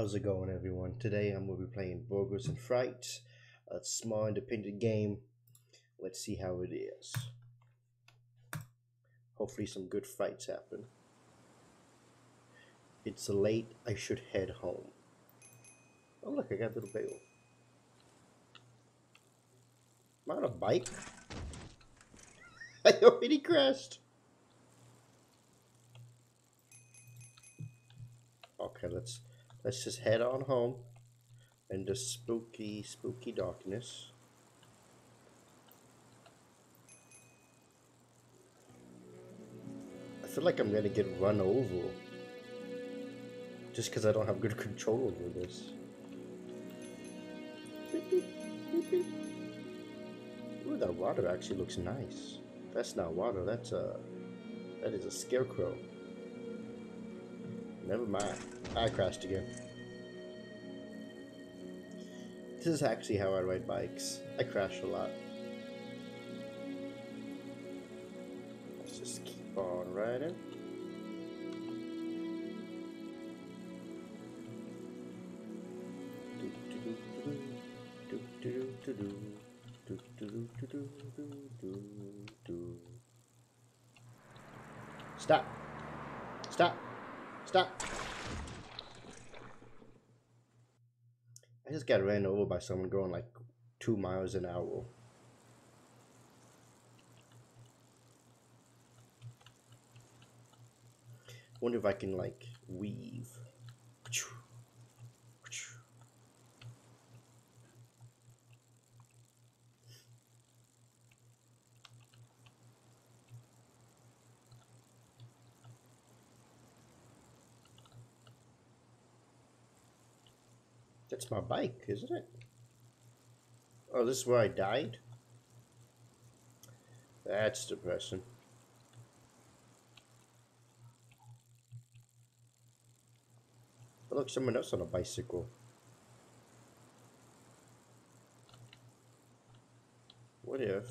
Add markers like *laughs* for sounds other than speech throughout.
How's it going, everyone? Today I'm going to be playing Burgers and Fright, a small independent game. Let's see how it is. Hopefully, some good fights happen. It's late, I should head home. Oh, look, I got a little bagel. Am I on a bike? *laughs* I already crashed. Okay, let's let's just head on home into spooky, spooky darkness. I feel like I'm gonna get run over just because I don't have good control over this. Ooh, that water actually looks nice. That's not water. That's a that is a scarecrow. Never mind. I crashed again. This is actually how I ride bikes. I crash a lot. Let's just keep on riding. Stop. Stop. Stop. I just got ran over by someone going like two miles an hour. Wonder if I can like weave. That's my bike, isn't it? Oh, this is where I died? That's depressing. Oh, look, someone else on a bicycle. What if...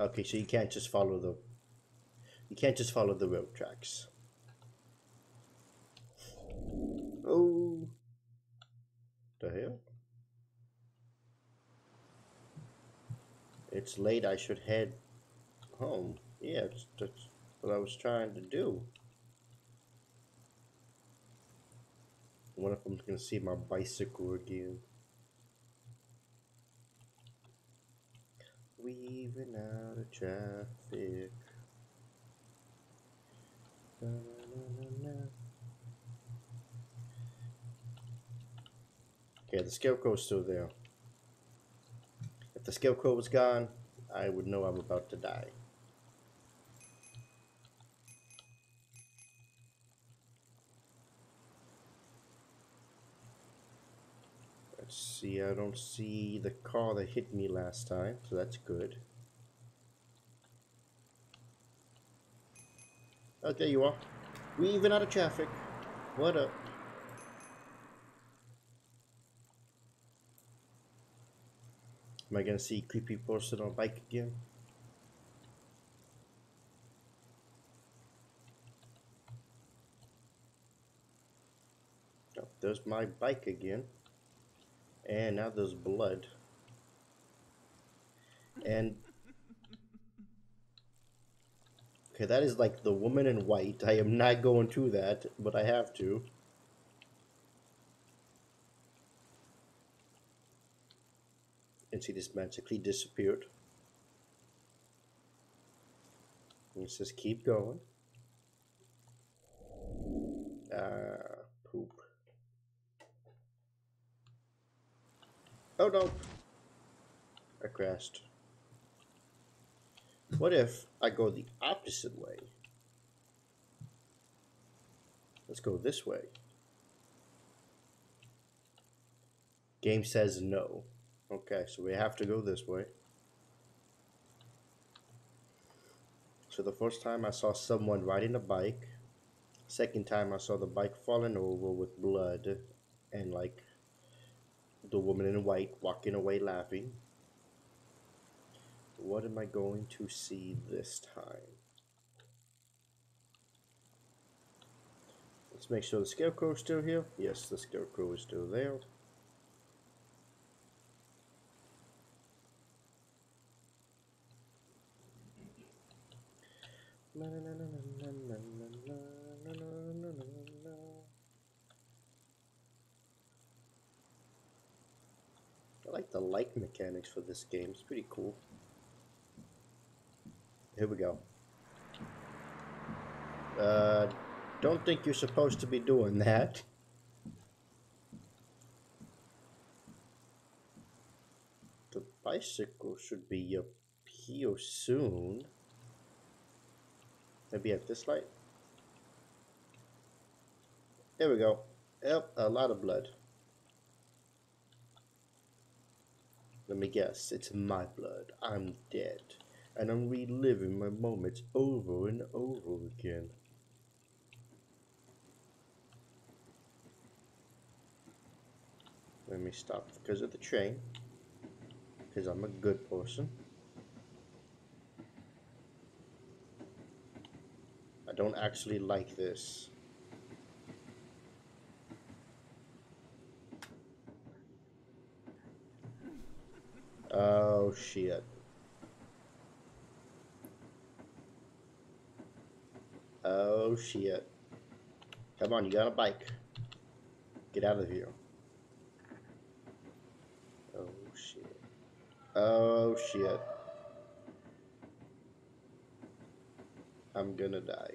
Okay, so you can't just follow the... You can't just follow the road tracks. Oh the hell? It's late, I should head home. Yeah, that's what I was trying to do. What if I'm gonna see my bicycle again? Weaving out of traffic. Na, na, na, Okay, the scarecrow's still there. If the scarecrow was gone, I would know I'm about to die. Let's see, I don't see the car that hit me last time, so that's good. Oh, there you are. Weaving out of traffic. What up? Am I gonna see creepy person on bike again? Oh, there's my bike again. And now there's blood. And *laughs* Okay, that is like the woman in white. I am not going to that, but I have to. And see this magically disappeared. It says keep going. Ah, poop. Oh no! I crashed. What if I go the opposite way? Let's go this way. Game says no. Okay, so we have to go this way. So the first time I saw someone riding a bike. Second time I saw the bike falling over with blood and like the woman in white walking away laughing. What am I going to see this time? Let's make sure the scarecrow is still here. Yes, the scarecrow is still there. I like the light mechanics for this game. It's pretty cool. Here we go. Uh, don't think you're supposed to be doing that. The bicycle should be up here soon. Maybe at this light. There we go. Yep, a lot of blood. Let me guess, it's my blood. I'm dead. And I'm reliving my moments over and over again. Let me stop because of the train. Because I'm a good person. Don't actually like this. Oh shit. Oh shit. Come on, you got a bike. Get out of here. Oh shit. Oh shit. I'm gonna die.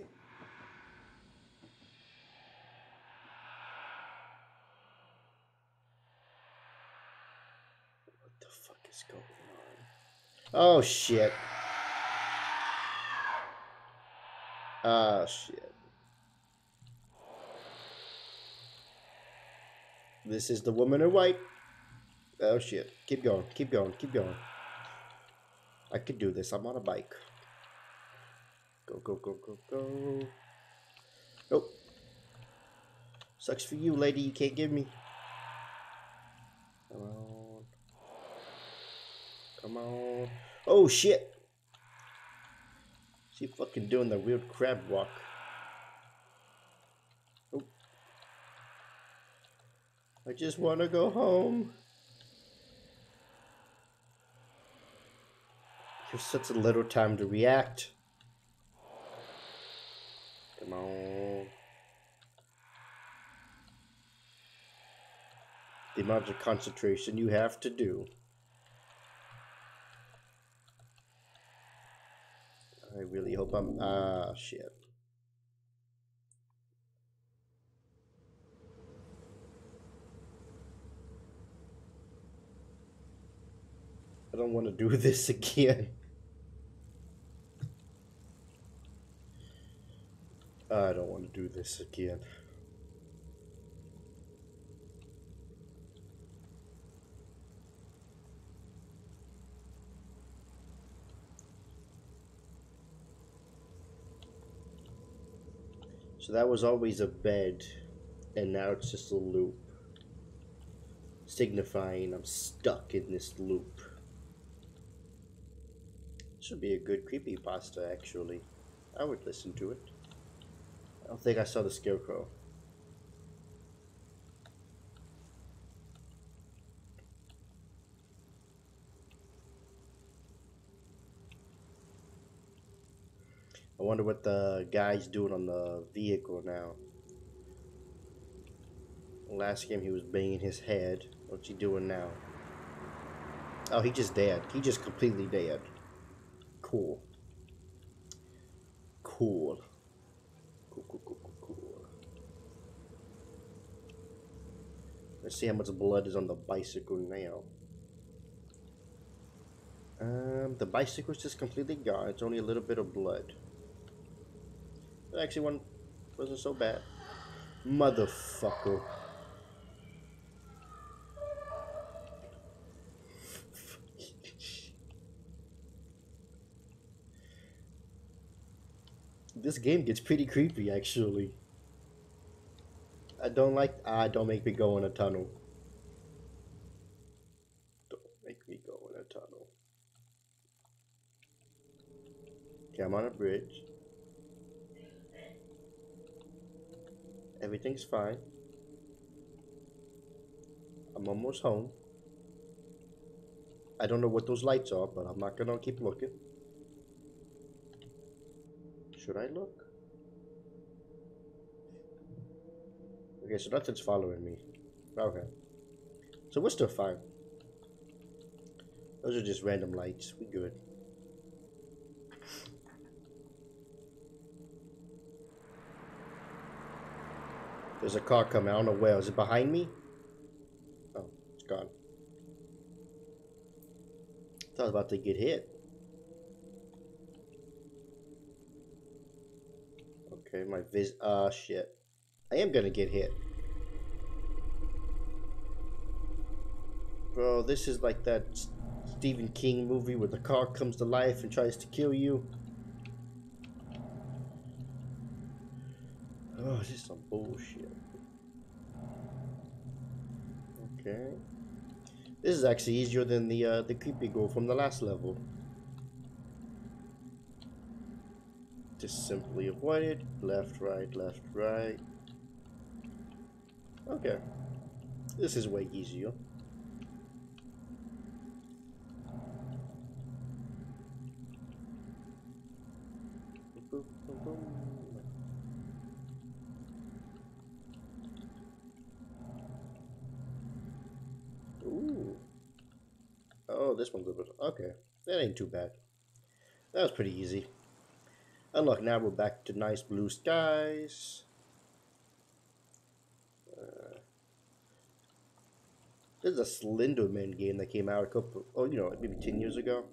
What the fuck is going on? Oh shit. Oh shit. This is the woman in white. Oh shit. Keep going, keep going, keep going. I could do this. I'm on a bike. Go, go, go, go, go. Nope. Sucks for you, lady. You can't give me. Come on. Come on. Oh shit. She fucking doing the weird crab walk. Oh. I just want to go home. You're such a little time to react. The amount of concentration you have to do. I really hope I'm. Ah, shit. I don't want to do *laughs* this again. I don't want to do this again. So that was always a bed, and now it's just a loop. Signifying I'm stuck in this loop. Should be a good creepy pasta, actually. I would listen to it. I don't think I saw the scarecrow. I wonder what the guy's doing on the vehicle now. Last game he was banging his head. What's he doing now? Oh, he just dead. He just completely dead. Cool. Cool, cool, cool, cool, cool. Let's see how much blood is on the bicycle now. Um, the bicycle's just completely gone. It's only a little bit of blood. Actually, one wasn't so bad. Motherfucker. *laughs* this game gets pretty creepy, actually. I don't like. Ah, don't make me go in a tunnel. Don't make me go in a tunnel. Okay, I'm on a bridge. Everything's fine. I'm almost home. I don't know what those lights are, but I'm not gonna keep looking. Should I look? Okay, so nothing's following me. Okay. So we're still fine. Those are just random lights. We good. There's a car coming. I don't know where. Is it behind me? Oh, it's gone. I thought I was about to get hit. Okay, my vis- Ah, uh, shit. I am gonna get hit. Bro, this is like that Stephen King movie where the car comes to life and tries to kill you. Oh, this is some bullshit. Okay. This is actually easier than the uh, the creepy girl from the last level. Just simply avoid it. Left, right, left, right. Okay. This is way easier. Ooh. Oh, this one's a bit... Okay. That ain't too bad. That was pretty easy. And look, now we're back to nice blue skies. There's a Slenderman game that came out a couple, oh, you know, maybe 10 years ago.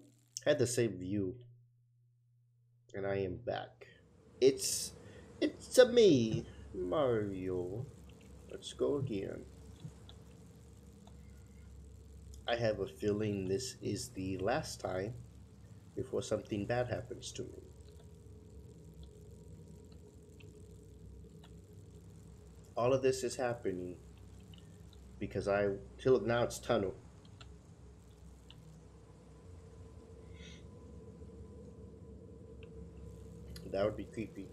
Had the same view. And I am back. It's, it's a me, Mario. Let's go again. I have a feeling this is the last time before something bad happens to me. All of this is happening because I, till now it's tunnel. That would be creepy.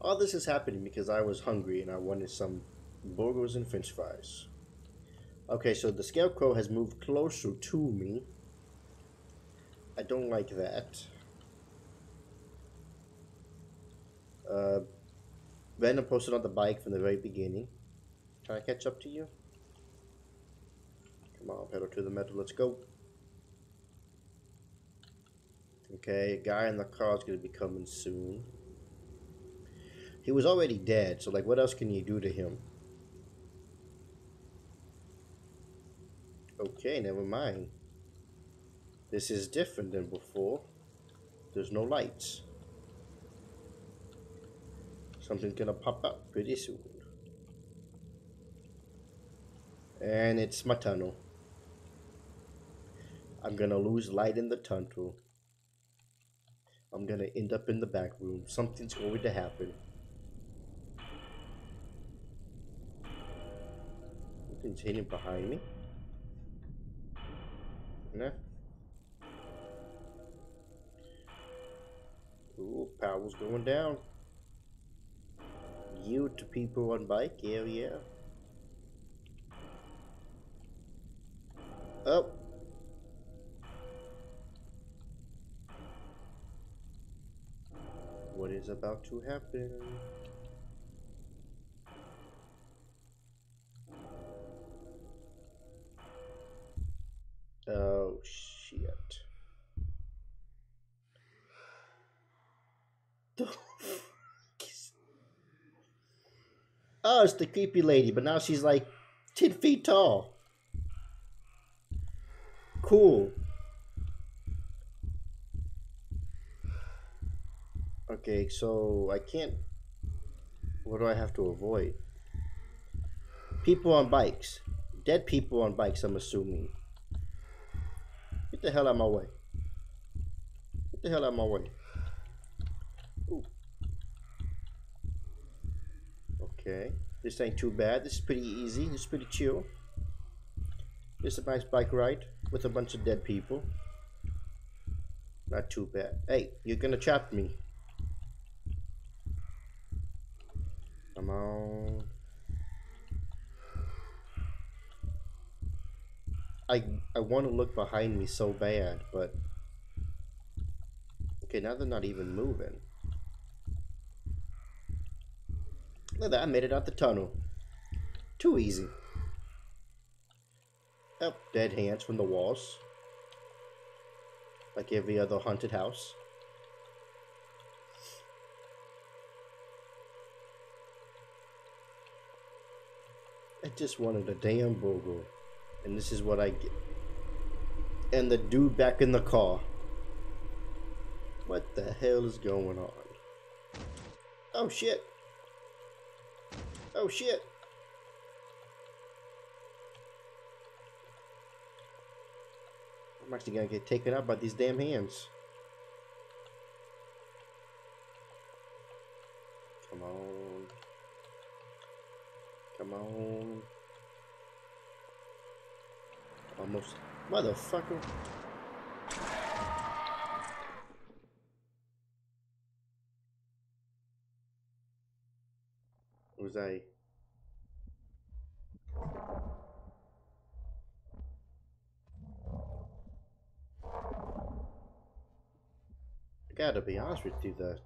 All this is happening because I was hungry and I wanted some burgers and french fries. Okay, so the scarecrow has moved closer to me. I don't like that. Uh, Venom posted on the bike from the very beginning. Can I catch up to you? Come pedal to the metal, let's go. Okay, guy in the car is going to be coming soon. He was already dead, so like what else can you do to him? Okay, never mind. This is different than before. There's no lights. Something's gonna pop up pretty soon. And it's my tunnel. I'm gonna lose light in the tunnel. I'm gonna end up in the back room. Something's going to happen. Something's hidden behind me. Nah. Ooh, power's going down. You to people on bike, yeah, yeah. Up. What is about to happen? Oh, shit. oh, it's the creepy lady, but now she's like 10 feet tall. Cool. Okay, so I can't... What do I have to avoid? People on bikes. Dead people on bikes, I'm assuming. Get the hell out of my way. Get the hell out of my way. Ooh. Okay. This ain't too bad. This is pretty easy. This is pretty chill. Just a nice bike ride with a bunch of dead people. Not too bad. Hey, you're gonna trap me. Come on. I I want to look behind me so bad, but okay, now they're not even moving. Look at that, I made it out the tunnel. Too easy. Oh, dead hands from the walls. Like every other haunted house. Just wanted a damn burger. And this is what I get. And the dude back in the car. What the hell is going on? Oh shit. Oh shit. I'm actually gonna get taken out by these damn hands. Come on. Come on. Almost. Motherfucker. Was I? gotta be honest with you, the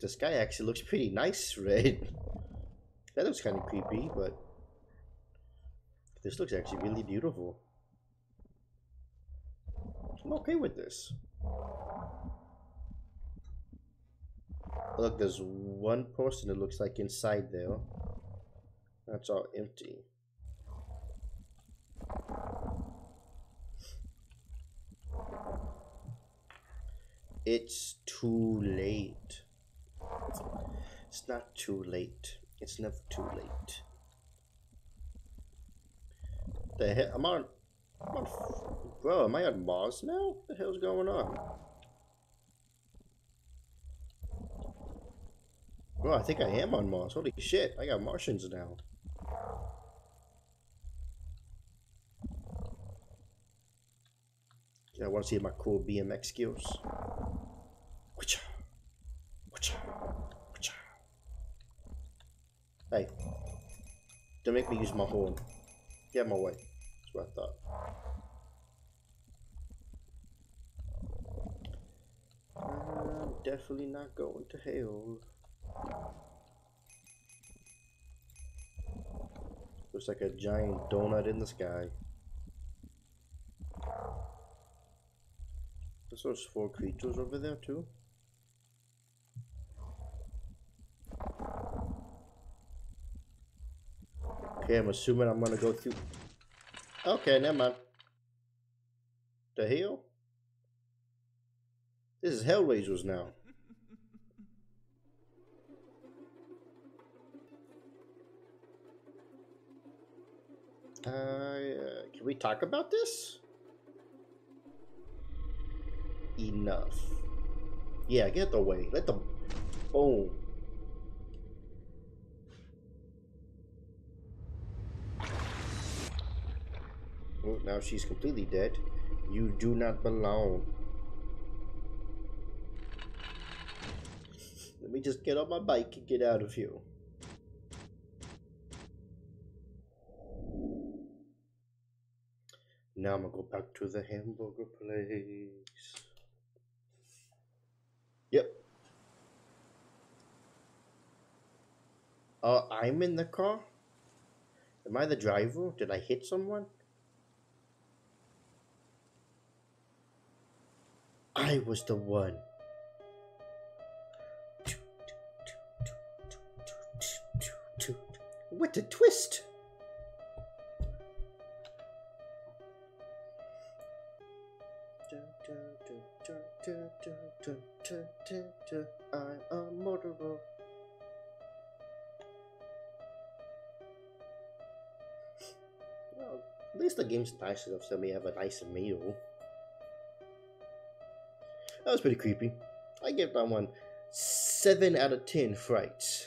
the sky actually looks pretty nice, *laughs* right? That looks kind of creepy, but this looks actually really beautiful. I'm okay with this. Look, there's one person that looks like inside there. That's all empty. It's too late. It's not too late. It's never too late. The hell? I'm on. I'm on. Bro, am I on Mars now? What the hell's going on? Bro, I think I am on Mars. Holy shit, I got Martians now. Yeah, I want to see my cool BMX skills. Hey, don't make me use my horn. Get my way. That's what I thought. I'm definitely not going to hell. Looks like a giant donut in the sky. There's those four creatures over there too. Okay, I'm assuming I'm gonna go through. Okay, never mind. The hell? This is Hellraisers now. Uh, can we talk about this? Enough. Yeah, get the way. Let the boom. Now she's completely dead. You do not belong. Let me just get on my bike and get out of here. Now I'm gonna go back to the hamburger place. Yep. Uh, I'm in the car? Am I the driver? Did I hit someone? I was the one. What a twist! I'm a murderer. Well, at least the game's nice enough so we have a nice meal. That was pretty creepy. I give that one 7 out of 10 frights.